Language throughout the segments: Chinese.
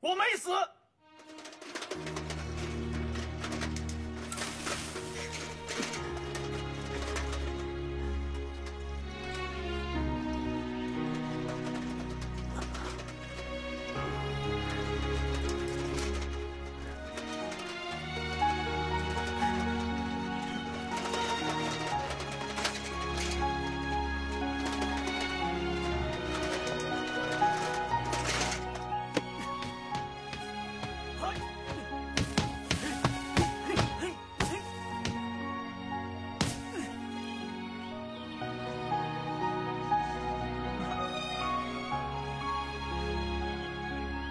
我没死。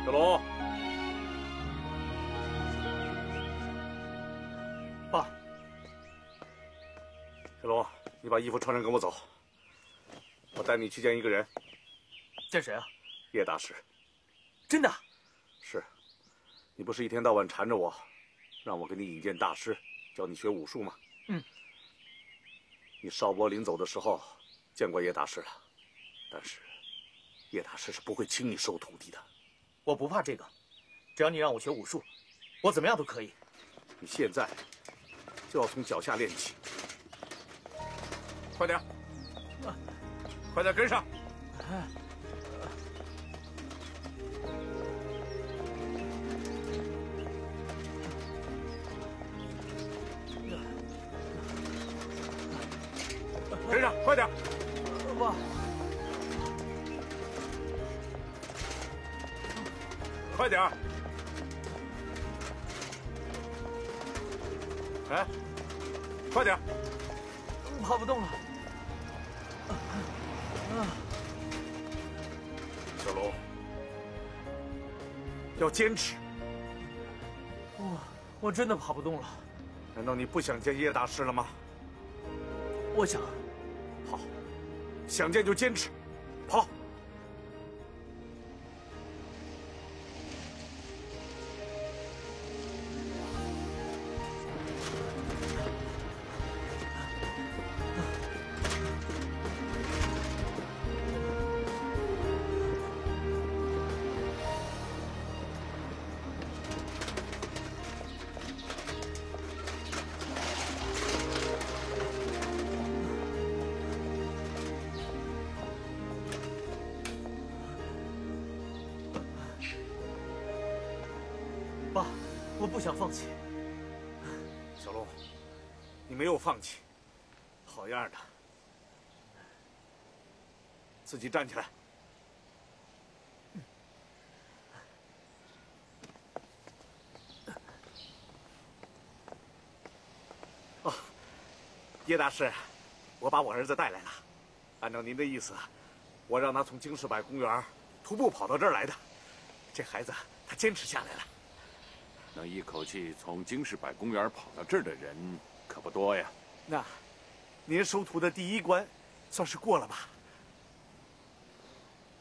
小龙，爸，小龙，你把衣服穿上跟我走，我带你去见一个人。见谁啊？叶大师。真的？是。你不是一天到晚缠着我，让我给你引荐大师，教你学武术吗？嗯。你少伯临走的时候见过叶大师了，但是叶大师是不会轻易收徒弟的。我不怕这个，只要你让我学武术，我怎么样都可以。你现在就要从脚下练起，快点，快点跟上。跟上，快点！爸，快点！哎，快点！跑不动了。小龙，要坚持。我我真的跑不动了。难道你不想见叶大师了吗？我想。好，想见就坚持，跑。爸，我不想放弃。小龙，你没有放弃，好样的！自己站起来。哦，叶大师，我把我儿子带来了。按照您的意思，我让他从京士柏公园徒步跑到这儿来的。这孩子他坚持下来了。能一口气从京士柏公园跑到这儿的人可不多呀。那，您收徒的第一关，算是过了吧？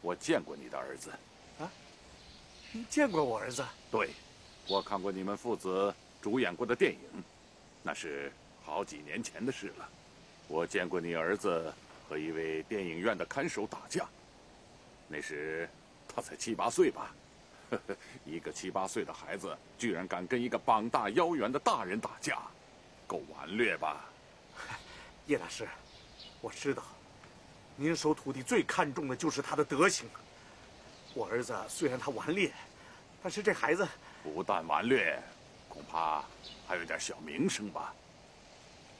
我见过你的儿子。啊？你见过我儿子？对，我看过你们父子主演过的电影，那是好几年前的事了。我见过你儿子和一位电影院的看守打架，那时他才七八岁吧。一个七八岁的孩子，居然敢跟一个膀大腰圆的大人打架，够顽劣吧？叶大师，我知道，您收徒弟最看重的就是他的德行。我儿子虽然他顽劣，但是这孩子不但顽劣，恐怕还有点小名声吧。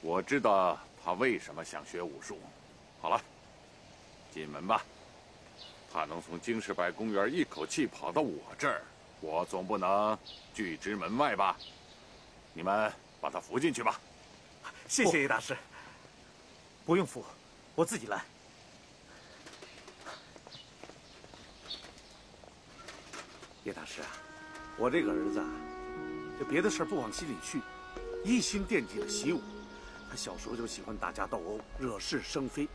我知道他为什么想学武术。好了，进门吧。他能从京士柏公园一口气跑到我这儿，我总不能拒之门外吧？你们把他扶进去吧。谢谢叶大师。不用扶，我自己来。叶大师啊，我这个儿子啊，这别的事不往心里去，一心惦记着习武。他小时候就喜欢打架斗殴，惹是生非。